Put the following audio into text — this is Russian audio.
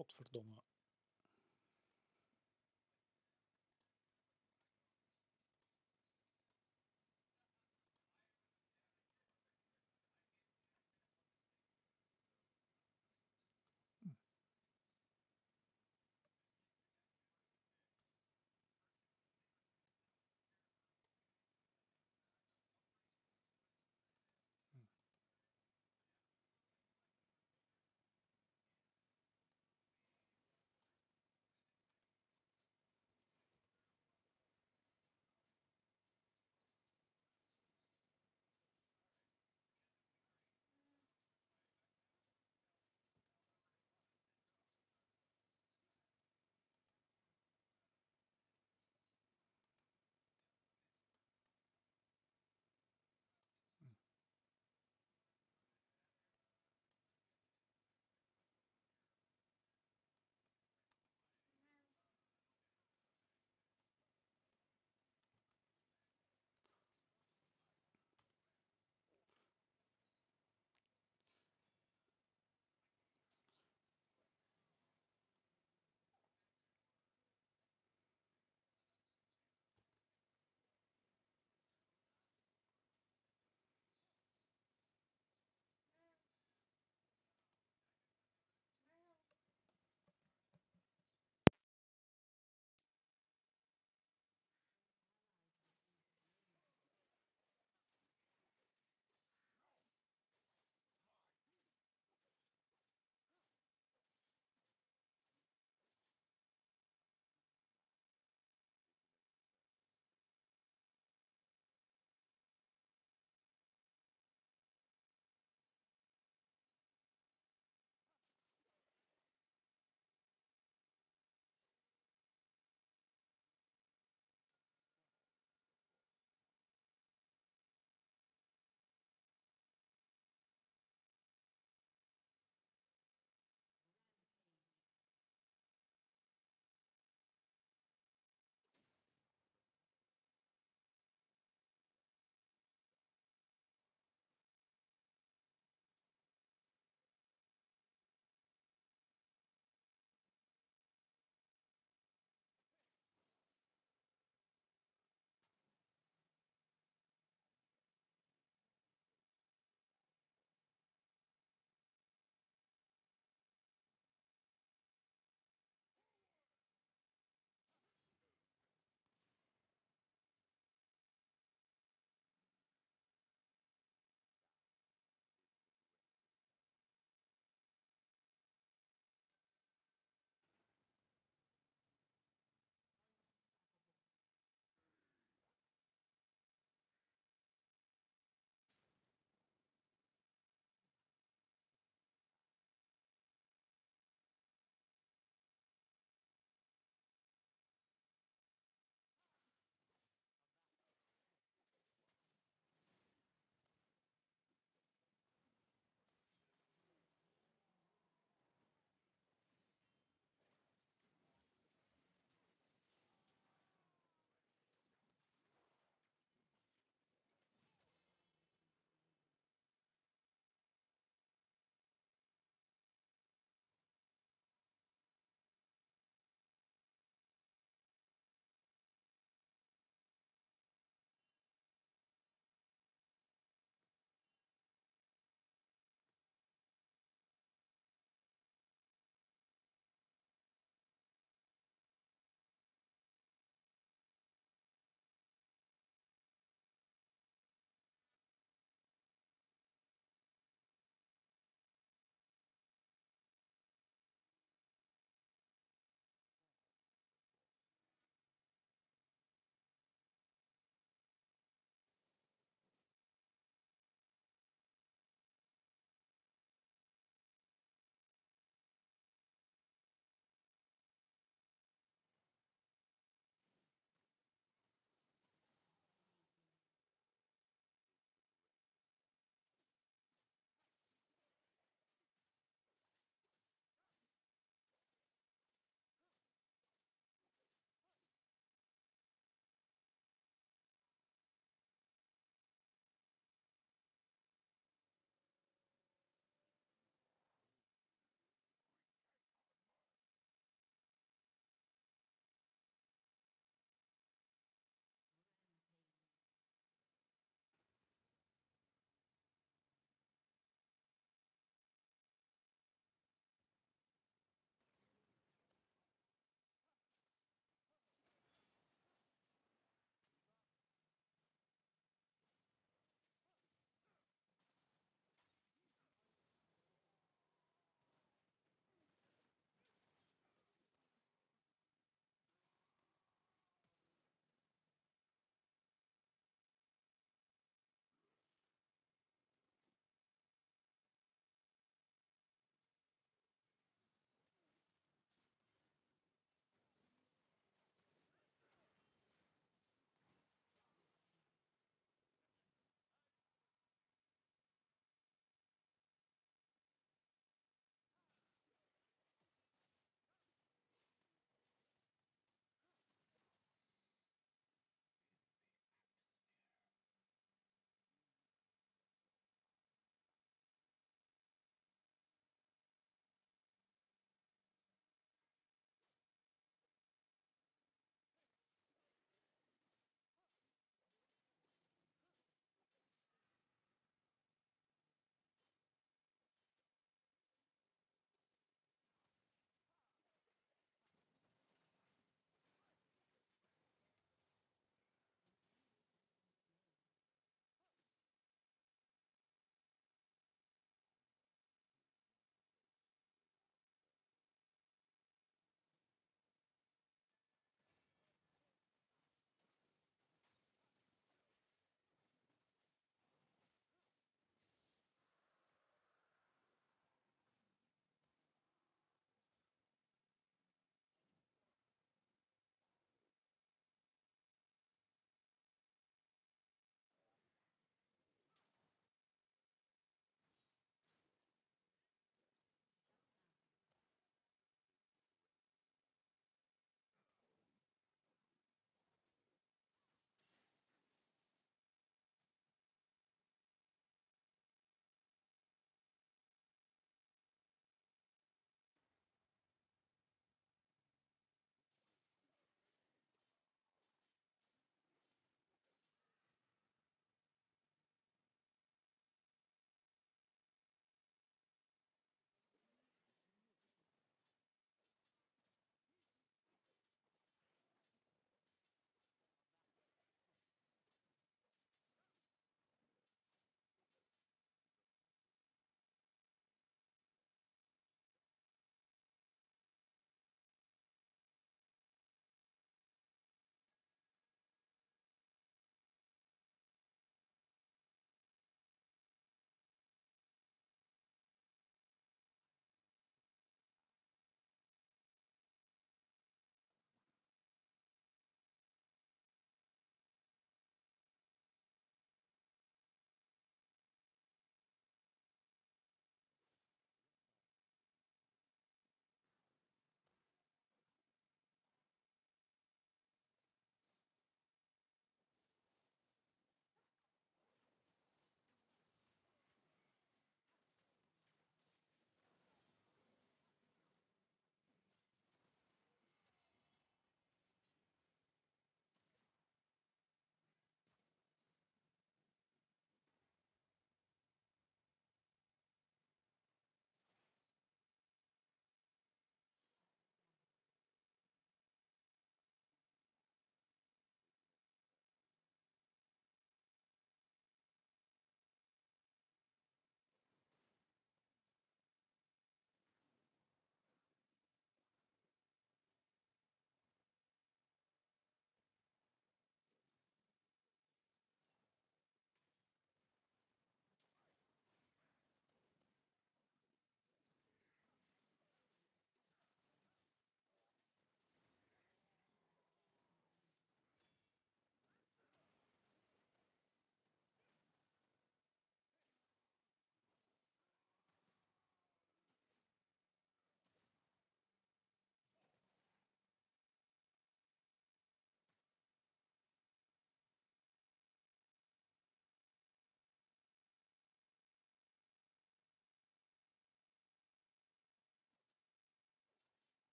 Оксфордома